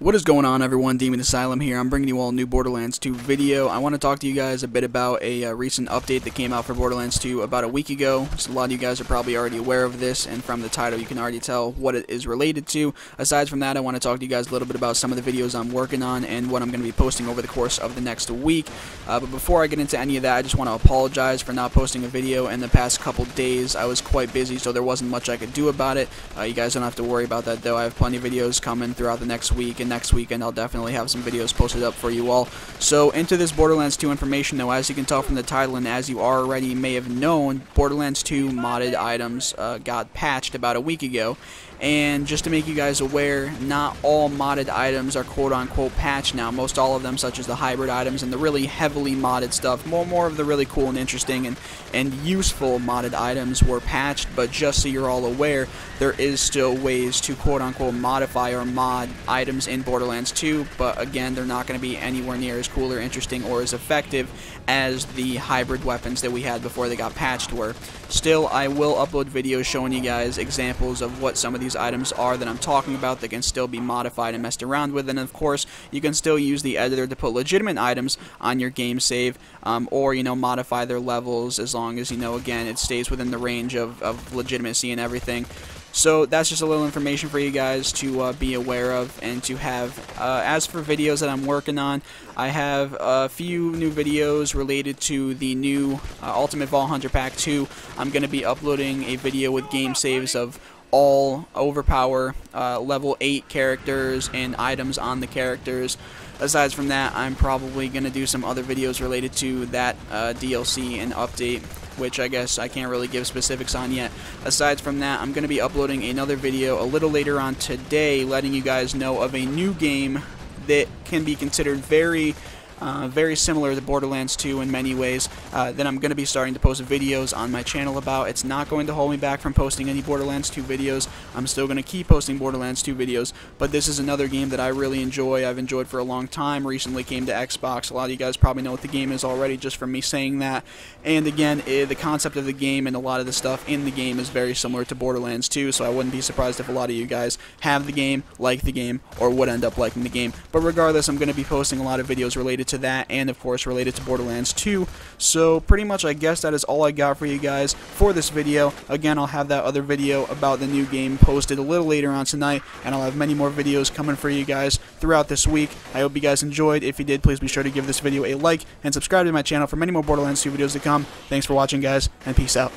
What is going on everyone, Demon Asylum here. I'm bringing you all new Borderlands 2 video. I want to talk to you guys a bit about a uh, recent update that came out for Borderlands 2 about a week ago. So a lot of you guys are probably already aware of this, and from the title you can already tell what it is related to. Aside from that, I want to talk to you guys a little bit about some of the videos I'm working on and what I'm going to be posting over the course of the next week. Uh, but before I get into any of that, I just want to apologize for not posting a video in the past couple days. I was quite busy, so there wasn't much I could do about it. Uh, you guys don't have to worry about that, though. I have plenty of videos coming throughout the next week, and next weekend I'll definitely have some videos posted up for you all. So into this Borderlands 2 information though, as you can tell from the title and as you already may have known, Borderlands 2 modded items uh, got patched about a week ago. And just to make you guys aware, not all modded items are quote-unquote patched now. Most all of them, such as the hybrid items and the really heavily modded stuff, more more of the really cool and interesting and, and useful modded items were patched. But just so you're all aware, there is still ways to quote-unquote modify or mod items in Borderlands 2. But again, they're not going to be anywhere near as cool or interesting or as effective as the hybrid weapons that we had before they got patched were. Still, I will upload videos showing you guys examples of what some of these these items are that I'm talking about that can still be modified and messed around with. And of course, you can still use the editor to put legitimate items on your game save um, or, you know, modify their levels as long as, you know, again, it stays within the range of, of legitimacy and everything. So that's just a little information for you guys to uh, be aware of and to have. Uh, as for videos that I'm working on, I have a few new videos related to the new uh, Ultimate Vault Hunter Pack 2. I'm going to be uploading a video with game saves of all overpower uh, level 8 characters and items on the characters. Aside from that, I'm probably going to do some other videos related to that uh, DLC and update, which I guess I can't really give specifics on yet. Aside from that, I'm going to be uploading another video a little later on today letting you guys know of a new game that can be considered very uh, very similar to Borderlands 2 in many ways, uh, that I'm going to be starting to post videos on my channel about. It's not going to hold me back from posting any Borderlands 2 videos. I'm still going to keep posting Borderlands 2 videos, but this is another game that I really enjoy. I've enjoyed for a long time. Recently came to Xbox. A lot of you guys probably know what the game is already just from me saying that. And again, it, eh, the concept of the game and a lot of the stuff in the game is very similar to Borderlands 2, so I wouldn't be surprised if a lot of you guys have the game, like the game, or would end up liking the game. But regardless, I'm going to be posting a lot of videos to that and of course related to Borderlands 2. So pretty much I guess that is all I got for you guys for this video. Again, I'll have that other video about the new game posted a little later on tonight and I'll have many more videos coming for you guys throughout this week. I hope you guys enjoyed. If you did, please be sure to give this video a like and subscribe to my channel for many more Borderlands 2 videos to come. Thanks for watching guys and peace out.